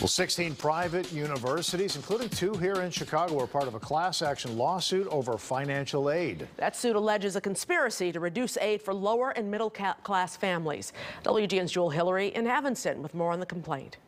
Well, 16 private universities, including two here in Chicago, are part of a class action lawsuit over financial aid. That suit alleges a conspiracy to reduce aid for lower and middle class families. WGN's Jewell Hillery in Evanston with more on the complaint.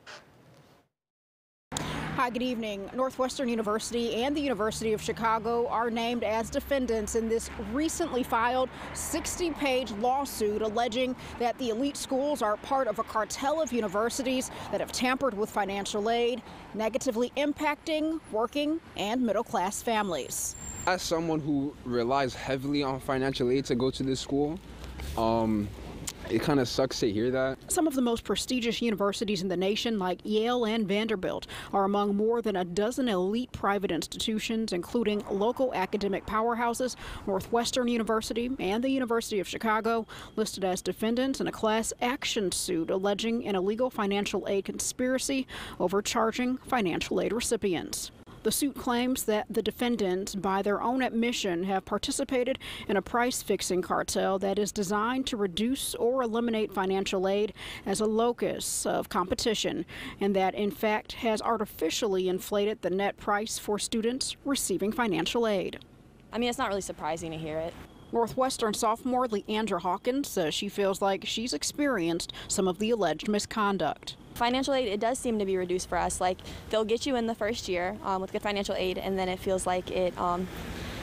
Hi, good evening. Northwestern University and the University of Chicago are named as defendants in this recently filed 60 page lawsuit alleging that the elite schools are part of a cartel of universities that have tampered with financial aid, negatively impacting working and middle class families. As someone who relies heavily on financial aid to go to this school, um, it kind of sucks to hear that. Some of the most prestigious universities in the nation, like Yale and Vanderbilt, are among more than a dozen elite private institutions, including local academic powerhouses, Northwestern University and the University of Chicago, listed as defendants in a class action suit alleging an illegal financial aid conspiracy overcharging financial aid recipients. The suit claims that the defendants, by their own admission, have participated in a price fixing cartel that is designed to reduce or eliminate financial aid as a locus of competition, and that in fact has artificially inflated the net price for students receiving financial aid. I mean, it's not really surprising to hear it. Northwestern sophomore Leandra Hawkins says she feels like she's experienced some of the alleged misconduct. Financial aid, it does seem to be reduced for us. Like, they'll get you in the first year um, with good financial aid, and then it feels like it um,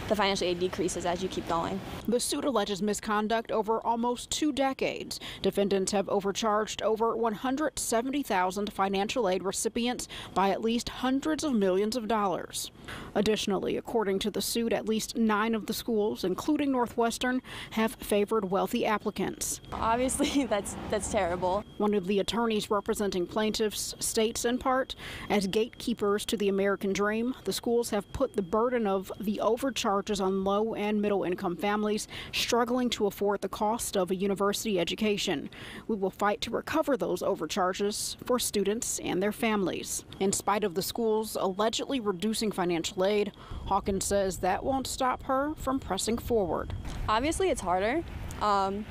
the financial aid decreases as you keep going. The suit alleges misconduct over almost two decades. Defendants have overcharged over 170,000 financial aid recipients by at least hundreds of millions of dollars. Additionally, according to the suit, at least nine of the schools, including Northwestern, have favored wealthy applicants. Obviously, that's that's terrible. One of the attorneys representing plaintiffs states in part, as gatekeepers to the American dream, the schools have put the burden of the overcharge charges on low and middle income families struggling to afford the cost of a university education. We will fight to recover those overcharges for students and their families. In spite of the schools allegedly reducing financial aid, Hawkins says that won't stop her from pressing forward. Obviously, it's harder. Um,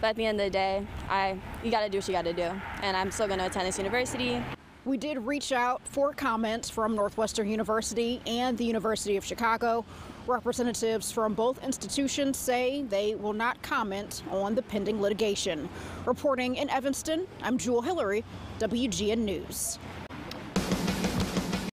but at the end of the day, I you got to do what you got to do, and I'm still going to attend this university. We did reach out for comments from Northwestern University and the University of Chicago. Representatives from both institutions say they will not comment on the pending litigation. Reporting in Evanston, I'm Jewell Hillery, WGN News.